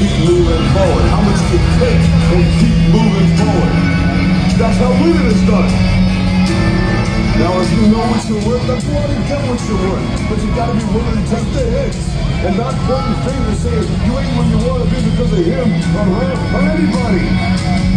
keep moving forward? How much you take and keep moving forward? That's how winning is done. Now, if you know what you're worth, that's why you get what you're worth. But you gotta be willing to take the hits and not pointing finger saying you ain't where you want to be because of him or her or anybody.